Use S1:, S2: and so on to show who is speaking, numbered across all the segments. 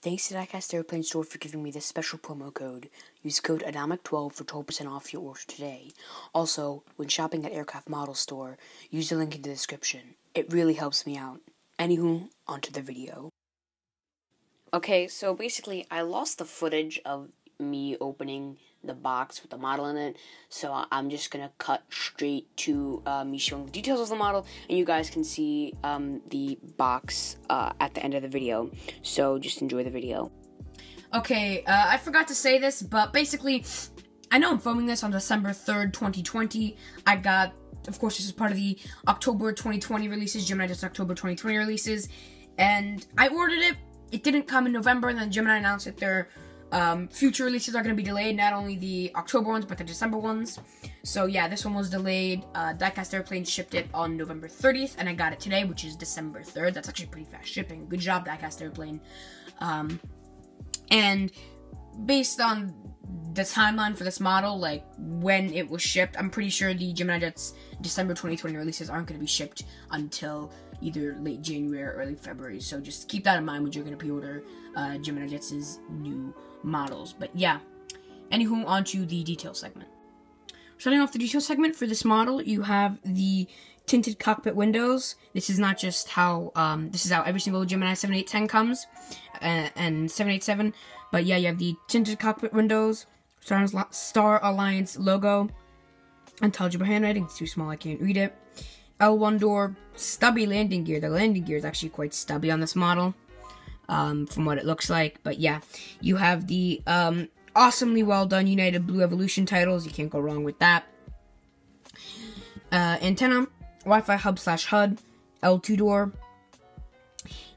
S1: Thanks to Diecast Airplane Store for giving me this special promo code. Use code ADAMEK12 for 12% off your order today. Also, when shopping at Aircraft Model Store, use the link in the description. It really helps me out. Anywho, onto the video. Okay, so basically, I lost the footage of me opening the box with the model in it. So I'm just gonna cut straight to uh, me showing the details of the model, and you guys can see um, the box uh, at the end of the video. So just enjoy the video.
S2: Okay, uh, I forgot to say this, but basically, I know I'm filming this on December 3rd, 2020. I got, of course, this is part of the October 2020 releases, Gemini Jets October 2020 releases, and I ordered it. It didn't come in November, and then Gemini announced that they're um, future releases are going to be delayed, not only the October ones, but the December ones. So yeah, this one was delayed. Uh, Diecast Airplane shipped it on November 30th, and I got it today, which is December 3rd. That's actually pretty fast shipping. Good job, Diecast Airplane. Um, and based on the timeline for this model, like when it was shipped, I'm pretty sure the Gemini Jets December 2020 releases aren't going to be shipped until either late January or early February. So just keep that in mind when you're going to pre-order uh, Gemini Jets' new models. But yeah, anywho, on to the detail segment. Starting off the detail segment for this model, you have the tinted cockpit windows. This is not just how um, this is how every single Gemini 7810 comes, uh, and 787. But yeah, you have the tinted cockpit windows, Star, Alliance logo, intelligible handwriting. It's too small, I can't read it. L1 door, stubby landing gear. The landing gear is actually quite stubby on this model um, from what it looks like. But yeah, you have the um, awesomely well done United Blue Evolution titles. You can't go wrong with that. Uh, antenna, Wi-Fi hub slash HUD, L2 door.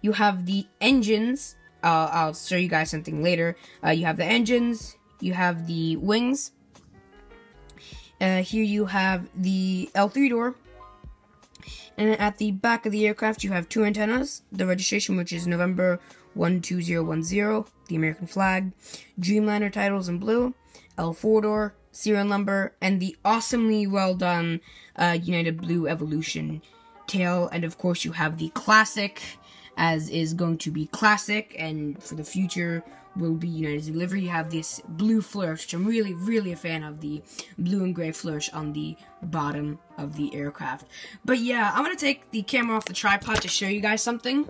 S2: You have the engines. Uh, I'll show you guys something later. Uh, you have the engines. You have the wings. Uh, here you have the L3 door. And at the back of the aircraft, you have two antennas. The registration, which is November 12010, the American flag, Dreamliner titles in blue, L4 door, serial number, and the awesomely well done uh, United Blue Evolution tail. And of course, you have the classic, as is going to be classic, and for the future will be United Delivery. You have this blue flourish, which I'm really, really a fan of the blue and gray flourish on the bottom of the aircraft. But yeah, I'm gonna take the camera off the tripod to show you guys something.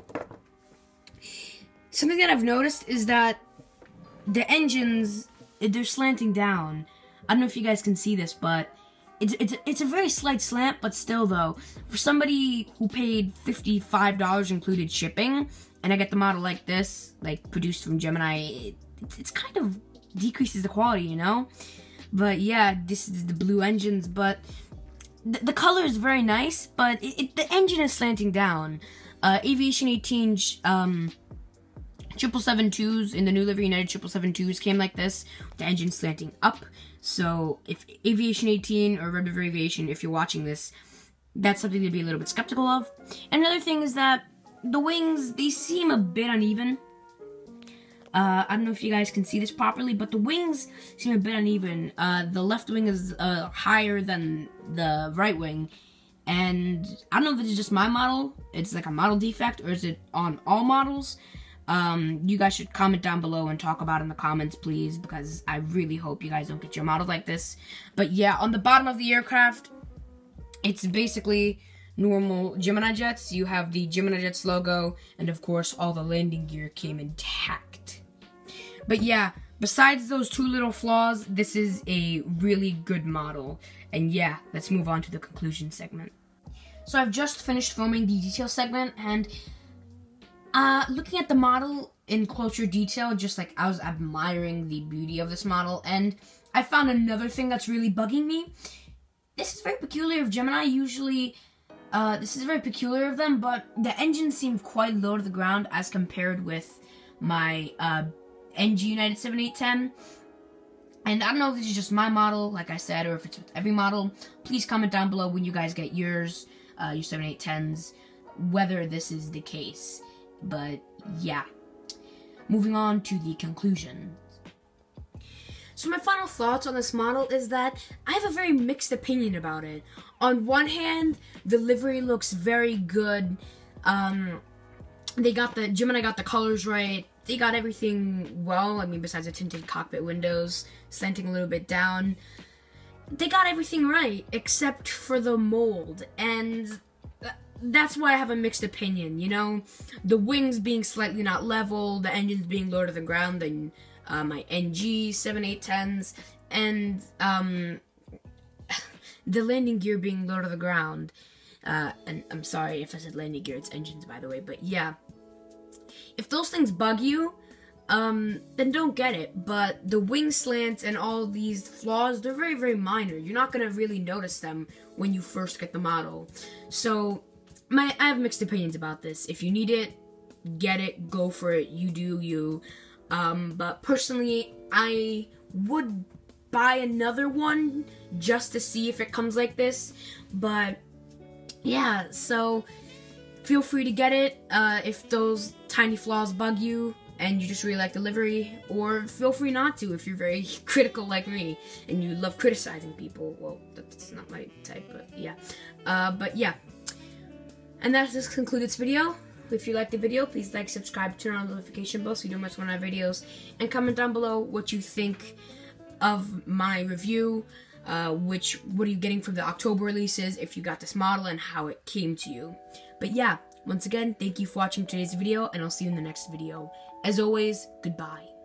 S2: Something that I've noticed is that the engines, they're slanting down. I don't know if you guys can see this, but it's, it's, it's a very slight slant, but still though, for somebody who paid $55 included shipping, and I get the model like this, like produced from Gemini, it, it's kind of decreases the quality, you know? But yeah, this is the blue engines, but the, the color is very nice, but it, it, the engine is slanting down. Uh, Aviation 18 um, Triple seven twos in the new livery United triple seven twos came like this, the engine slanting up. So if Aviation 18 or Red River Aviation, if you're watching this, that's something to be a little bit skeptical of. And another thing is that the wings, they seem a bit uneven. Uh, I don't know if you guys can see this properly, but the wings seem a bit uneven. Uh, the left wing is uh, higher than the right wing. And I don't know if it's just my model, it's like a model defect, or is it on all models? Um, you guys should comment down below and talk about in the comments, please, because I really hope you guys don't get your model like this. But yeah, on the bottom of the aircraft, it's basically normal Gemini jets. You have the Gemini Jets logo, and of course, all the landing gear came intact. But yeah, besides those two little flaws, this is a really good model. And yeah, let's move on to the conclusion segment. So I've just finished filming the detail segment, and uh, looking at the model in closer detail, just like I was admiring the beauty of this model, and I found another thing that's really bugging me. This is very peculiar of Gemini. Usually, uh, this is very peculiar of them, but the engine seemed quite low to the ground as compared with my uh, NG United 7810. And I don't know if this is just my model, like I said, or if it's with every model. Please comment down below when you guys get yours, uh, your 7810s, whether this is the case. But yeah. Moving on to the conclusion. So my final thoughts on this model is that I have a very mixed opinion about it. On one hand, the livery looks very good. Um, they got the Gemini got the colors right. they got everything well. I mean, besides the tinted cockpit windows, slanting a little bit down, they got everything right except for the mold. And that's why I have a mixed opinion. You know, the wings being slightly not level, the engines being lower to the ground than uh, my NG 7810s, and um, the landing gear being lower to the ground. Uh, and I'm sorry if I said landing gear, it's engines, by the way, but yeah. If those things bug you, um, then don't get it. But the wing slants and all these flaws, they're very, very minor. You're not gonna really notice them when you first get the model. So, my I have mixed opinions about this. If you need it, get it, go for it. You do you. Um, but personally, I would buy another one just to see if it comes like this. But yeah, so feel free to get it uh, if those tiny flaws bug you and you just really like the livery, or feel free not to if you're very critical like me and you love criticizing people. Well, that's not my type, but yeah. Uh, but yeah. And that just concludes this video. If you liked the video, please like, subscribe, turn on the notification bell so you don't miss one of my videos, and comment down below what you think of my review. Uh, which what are you getting from the October releases if you got this model and how it came to you. But yeah, once again, thank you for watching today's video, and I'll see you in the next video. As always, goodbye.